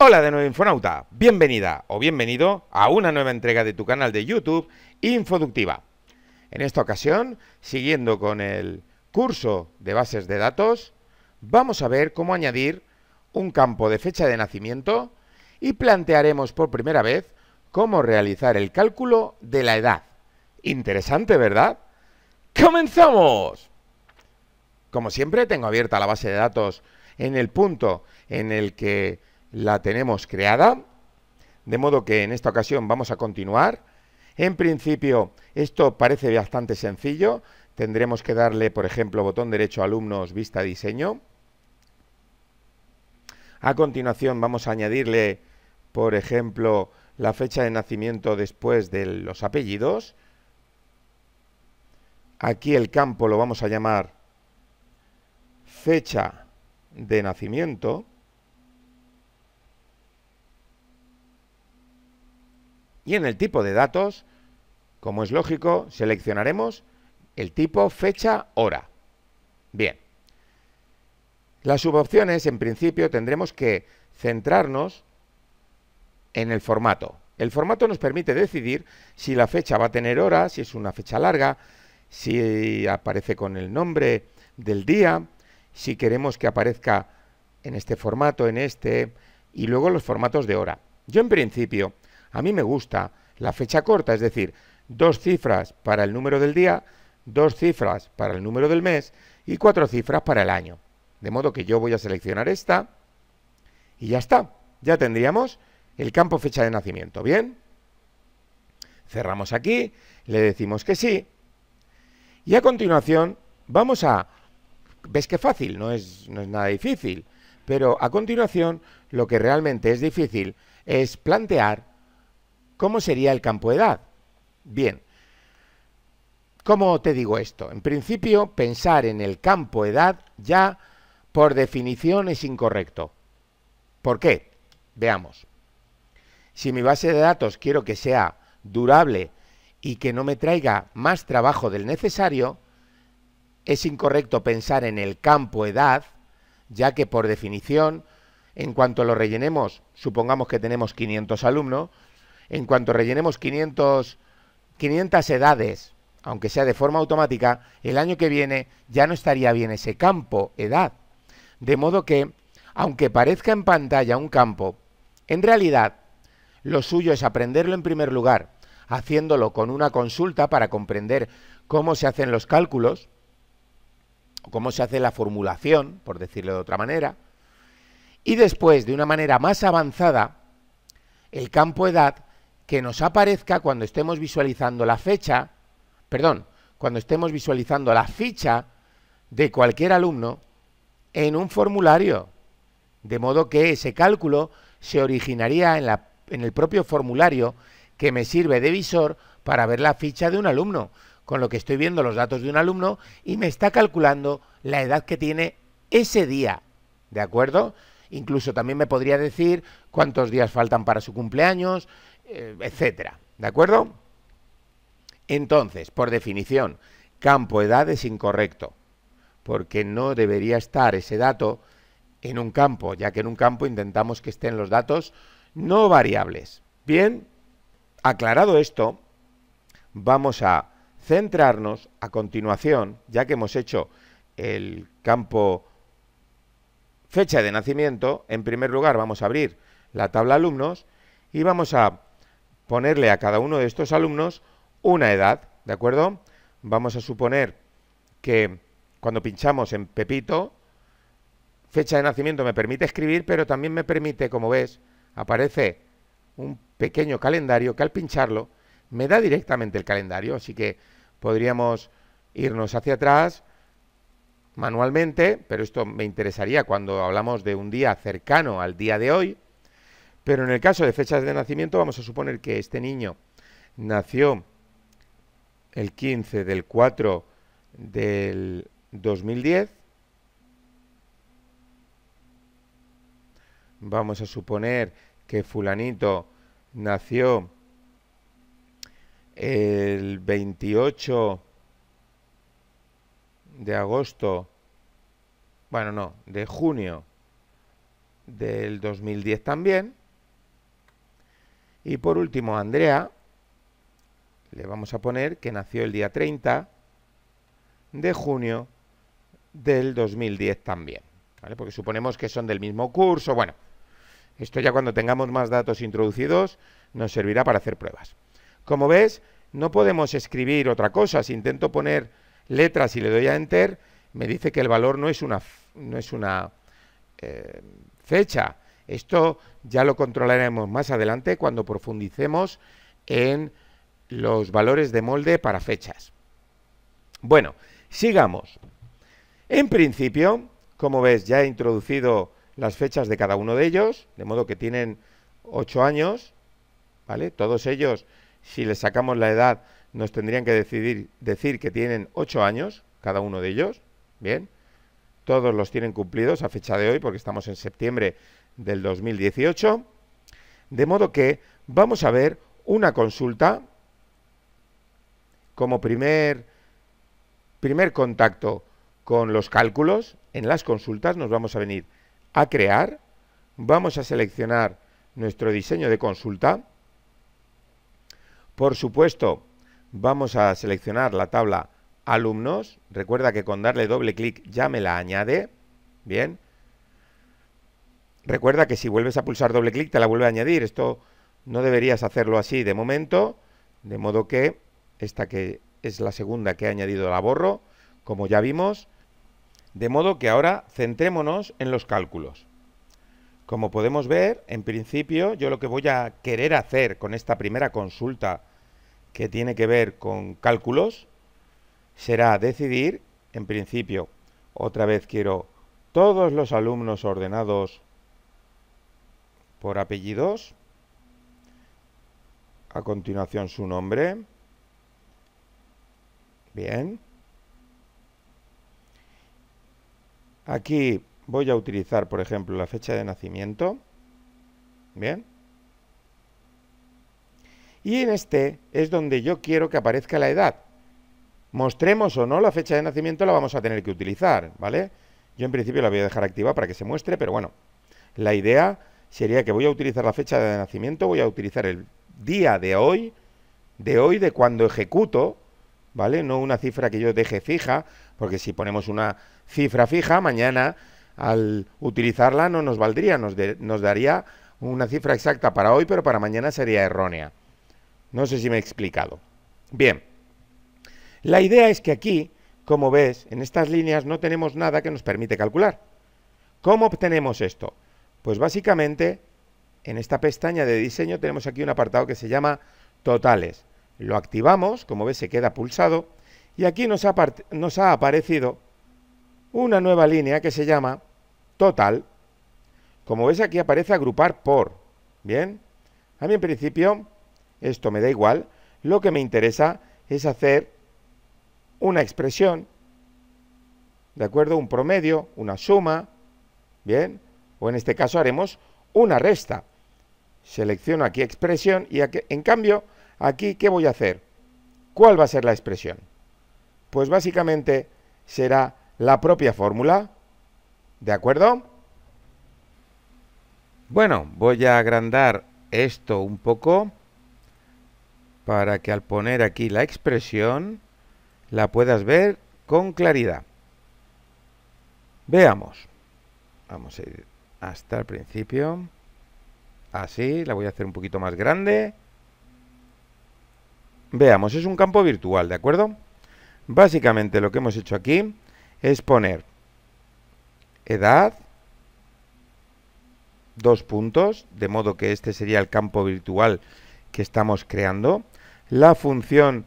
Hola de nuevo Infonauta, bienvenida o bienvenido a una nueva entrega de tu canal de YouTube Infoductiva. En esta ocasión, siguiendo con el curso de bases de datos, vamos a ver cómo añadir un campo de fecha de nacimiento y plantearemos por primera vez cómo realizar el cálculo de la edad. Interesante, ¿verdad? ¡Comenzamos! Como siempre, tengo abierta la base de datos en el punto en el que la tenemos creada, de modo que en esta ocasión vamos a continuar. En principio, esto parece bastante sencillo. Tendremos que darle, por ejemplo, botón derecho alumnos, vista diseño. A continuación vamos a añadirle, por ejemplo, la fecha de nacimiento después de los apellidos. Aquí el campo lo vamos a llamar fecha de nacimiento. Y en el tipo de datos, como es lógico, seleccionaremos el tipo fecha hora. Bien. Las subopciones, en principio, tendremos que centrarnos en el formato. El formato nos permite decidir si la fecha va a tener hora, si es una fecha larga, si aparece con el nombre del día, si queremos que aparezca en este formato, en este, y luego los formatos de hora. Yo en principio, a mí me gusta la fecha corta, es decir, dos cifras para el número del día, dos cifras para el número del mes y cuatro cifras para el año. De modo que yo voy a seleccionar esta y ya está. Ya tendríamos el campo fecha de nacimiento. ¿Bien? Cerramos aquí, le decimos que sí. Y a continuación vamos a... ¿Ves qué fácil? No es, no es nada difícil. Pero a continuación lo que realmente es difícil es plantear cómo sería el campo edad. Bien, ¿cómo te digo esto? En principio, pensar en el campo edad ya por definición es incorrecto. ¿Por qué? Veamos. Si mi base de datos quiero que sea durable y que no me traiga más trabajo del necesario, es incorrecto pensar en el campo edad, ya que por definición, en cuanto lo rellenemos, supongamos que tenemos 500 alumnos, en cuanto rellenemos 500, 500 edades, aunque sea de forma automática, el año que viene ya no estaría bien ese campo edad. De modo que, aunque parezca en pantalla un campo, en realidad lo suyo es aprenderlo en primer lugar, haciéndolo con una consulta para comprender cómo se hacen los cálculos, o cómo se hace la formulación, por decirlo de otra manera, y después, de una manera más avanzada, el campo edad que nos aparezca cuando estemos visualizando la fecha, perdón, cuando estemos visualizando la ficha de cualquier alumno en un formulario, de modo que ese cálculo se originaría en en el propio formulario que me sirve de visor para ver la ficha de un alumno, con lo que estoy viendo los datos de un alumno y me está calculando la edad que tiene ese día, ¿de acuerdo? Incluso también me podría decir cuántos días faltan para su cumpleaños, etcétera, ¿de acuerdo? Entonces, por definición, campo edad es incorrecto, porque no debería estar ese dato en un campo, ya que en un campo intentamos que estén los datos no variables. Bien, aclarado esto, vamos a centrarnos a continuación, ya que hemos hecho el campo fecha de nacimiento, en primer lugar vamos a abrir la tabla alumnos y vamos a ponerle a cada uno de estos alumnos una edad, ¿de acuerdo? Vamos a suponer que cuando pinchamos en Pepito, fecha de nacimiento me permite escribir, pero también me permite, como ves, aparece un pequeño calendario que al pincharlo me da directamente el calendario, así que podríamos irnos hacia atrás manualmente, pero esto me interesaría cuando hablamos de un día cercano al día de hoy, pero en el caso de fechas de nacimiento vamos a suponer que este niño nació el 15 del 4 del 2010, vamos a suponer que fulanito nació el 28 de agosto, bueno, no, de junio del 2010 también. Y por último, Andrea, le vamos a poner que nació el día 30 de junio del 2010 también. Porque suponemos que son del mismo curso. Bueno, esto ya cuando tengamos más datos introducidos nos servirá para hacer pruebas. Como ves, no podemos escribir otra cosa. Si intento poner letras y le doy a Enter, me dice que el valor no es una, no es una eh, fecha. Esto ya lo controlaremos más adelante cuando profundicemos en los valores de molde para fechas. Bueno, sigamos. En principio, como ves, ya he introducido las fechas de cada uno de ellos, de modo que tienen 8 años, ¿vale? Todos ellos, si les sacamos la edad, nos tendrían que decir que tienen 8 años, cada uno de ellos, ¿bien? Todos los tienen cumplidos a fecha de hoy, porque estamos en septiembre del 2018. De modo que vamos a ver una consulta como primer, primer contacto con los cálculos. En las consultas nos vamos a venir a crear, vamos a seleccionar nuestro diseño de consulta. Por supuesto, vamos a seleccionar la tabla alumnos. Recuerda que con darle doble clic ya me la añade. Bien. Recuerda que si vuelves a pulsar doble clic te la vuelve a añadir. Esto no deberías hacerlo así de momento. De modo que esta que es la segunda que he añadido la borro, como ya vimos. De modo que ahora centrémonos en los cálculos. Como podemos ver, en principio yo lo que voy a querer hacer con esta primera consulta que tiene que ver con cálculos será decidir, en principio, otra vez quiero todos los alumnos ordenados por apellidos, a continuación su nombre, bien, aquí voy a utilizar, por ejemplo, la fecha de nacimiento, bien, y en este es donde yo quiero que aparezca la edad, Mostremos o no la fecha de nacimiento la vamos a tener que utilizar, ¿vale? Yo en principio la voy a dejar activa para que se muestre, pero bueno, la idea sería que voy a utilizar la fecha de nacimiento, voy a utilizar el día de hoy, de hoy de cuando ejecuto, ¿vale? No una cifra que yo deje fija, porque si ponemos una cifra fija, mañana al utilizarla no nos valdría, nos, daría una cifra exacta para hoy, pero para mañana sería errónea. No sé si me he explicado. Bien. La idea es que aquí, como ves, en estas líneas no tenemos nada que nos permite calcular. ¿Cómo obtenemos esto? Pues básicamente, en esta pestaña de diseño tenemos aquí un apartado que se llama totales. Lo activamos, como ves se queda pulsado, y aquí nos ha, aparecido una nueva línea que se llama total. Como ves aquí aparece agrupar por. Bien, a mí en principio esto me da igual. Lo que me interesa es hacer una expresión, ¿de acuerdo? Un promedio, una suma, ¿bien? O en este caso haremos una resta. Selecciono aquí expresión y en cambio, aquí, ¿qué voy a hacer? ¿Cuál va a ser la expresión? Pues básicamente será la propia fórmula, ¿de acuerdo? Bueno, voy a agrandar esto un poco para que al poner aquí la expresión la puedas ver con claridad. Veamos. Vamos a ir hasta el principio. Así, la voy a hacer un poquito más grande. Veamos, es un campo virtual, ¿de acuerdo? Básicamente lo que hemos hecho aquí es poner edad, dos puntos, de modo que este sería el campo virtual que estamos creando. La función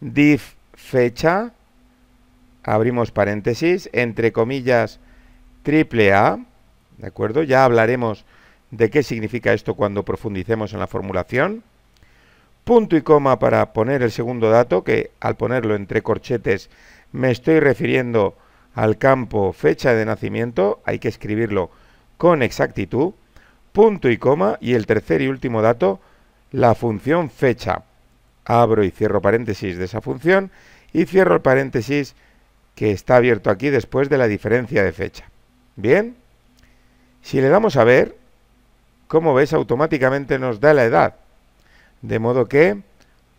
div fecha, abrimos paréntesis, entre comillas, triple A, ¿de acuerdo? Ya hablaremos de qué significa esto cuando profundicemos en la formulación. Punto y coma para poner el segundo dato, que al ponerlo entre corchetes me estoy refiriendo al campo fecha de nacimiento, hay que escribirlo con exactitud. Punto y coma, y el tercer y último dato, la función fecha abro y cierro paréntesis de esa función y cierro el paréntesis que está abierto aquí después de la diferencia de fecha. Bien, Si le damos a ver, como ves, automáticamente nos da la edad. De modo que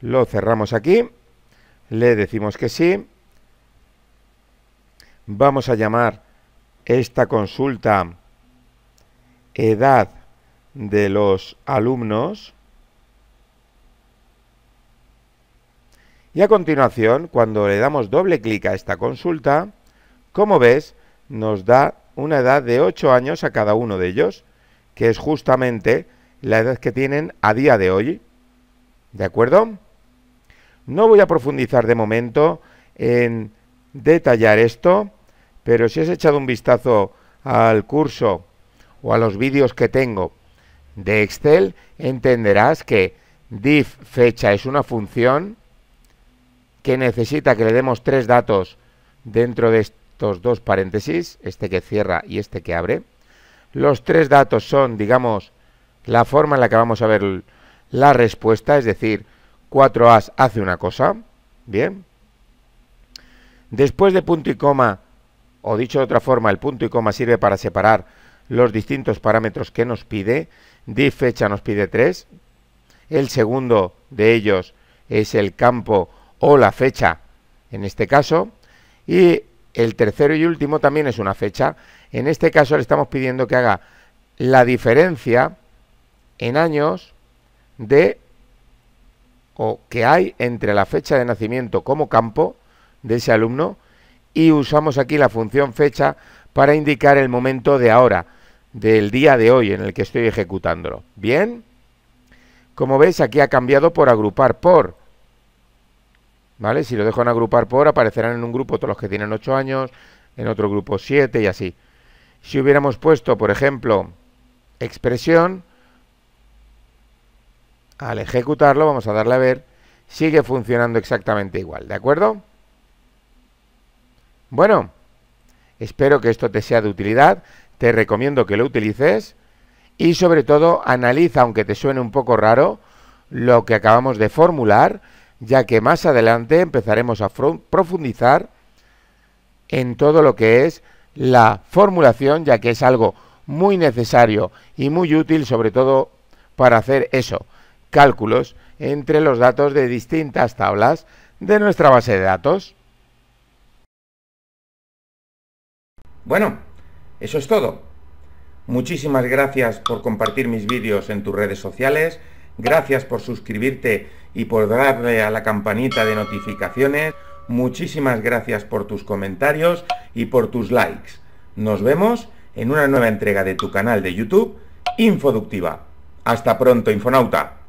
lo cerramos aquí, le decimos que sí, vamos a llamar esta consulta edad de los alumnos y a continuación cuando le damos doble clic a esta consulta como ves nos da una edad de 8 años a cada uno de ellos que es justamente la edad que tienen a día de hoy ¿de acuerdo? no voy a profundizar de momento en detallar esto pero si has echado un vistazo al curso o a los vídeos que tengo de Excel, entenderás que div fecha es una función que necesita que le demos tres datos dentro de dos paréntesis, este que cierra y este que abre. Los tres datos son, digamos, la forma en la que vamos a ver la respuesta, es decir, 4as hace una cosa, bien. Después de punto y coma, o dicho de otra forma, el punto y coma sirve para separar los distintos parámetros que nos pide. Div fecha nos pide tres. El segundo de ellos es el campo o la fecha, en este caso. Y el tercero y último también es una fecha. En este caso le estamos pidiendo que haga la diferencia en años de o que hay entre la fecha de nacimiento como campo de ese alumno y usamos aquí la función fecha para indicar el momento de ahora, del día de hoy en el que estoy ejecutándolo. ¿Bien? Como veis, aquí ha cambiado por agrupar por. Si lo dejo en agrupar por, aparecerán en un grupo todos los que tienen 8 años, en otro grupo 7 y así. Si hubiéramos puesto, por ejemplo, expresión, al ejecutarlo, vamos a darle a ver, sigue funcionando exactamente igual, ¿de acuerdo? Bueno, espero que esto te sea de utilidad, te recomiendo que lo utilices y sobre todo analiza, aunque te suene un poco raro, lo que acabamos de formular, ya que más adelante empezaremos a profundizar en todo lo que es la formulación, ya que es algo muy necesario y muy útil, sobre todo para hacer eso, cálculos entre los datos de distintas tablas de nuestra base de datos. Bueno, eso es todo. Muchísimas gracias por compartir mis vídeos en tus redes sociales, gracias por suscribirte y por darle a la campanita de notificaciones, muchísimas gracias por tus comentarios y por tus likes. Nos vemos en una nueva entrega de tu canal de YouTube, Infoductiva. Hasta pronto, Infonauta.